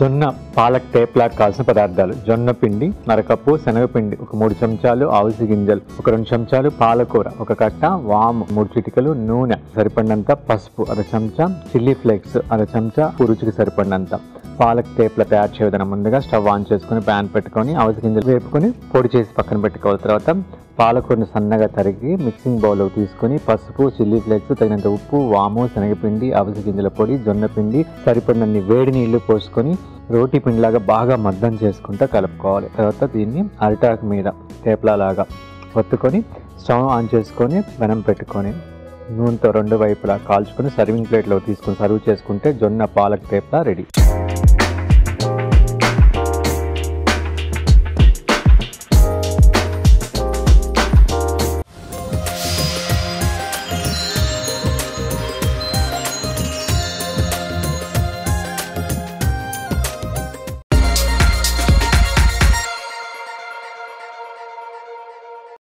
జొన్న పాలక్ టేప్లా కావాల్సిన పదార్థాలు. జొన్న పిండి అరకప్పు శనగపిండి ఒక మూడు చెంచాలు ఆవుసి గింజలు ఒక రెండు చెంచాలు పాలకూర ఒక కట్ట వాము మూడు చిటికలు నూనె సరిపడినంత పసుపు అర చెంచా చిల్లీ ఫ్లేక్స్ అర చెంచా రుచికి సరిపడినంత. పాలక్ టేప్ల తయారు చేయ విధానం ముందుగా స్టవ్ ఆన్ చేసుకుని ప్యాన్ పెట్టుకొని ఆవుసి గింజలు వేపుకొని పొడి చేసి పక్కన పెట్టుకోవాలి. తర్వాత పాలకూరను సన్నగా తరిగి మిక్సింగ్ బౌల్లో తీసుకొని పసుపు చిల్లీ ఫ్లేక్స్ తగినంత ఉప్పు వాము శనగపిండి అవిసి గింజల పొడి జొన్న పిండి సరిపడినన్ని వేడి నీళ్ళు పోసుకొని రోటీ పిండిలాగా బాగా మద్దం చేసుకుంటూ కలుపుకోవాలి. తర్వాత దీన్ని అరిటాకు మీద తేపలాగా ఒత్తుకొని స్టవ్ ఆన్ చేసుకొని వెనం పెట్టుకొని నూనెతో రెండు వైపులా కాల్చుకొని సర్వింగ్ ప్లేట్లో తీసుకొని సర్వ్ చేసుకుంటే జొన్న పాలక్ తేపలా రెడీ.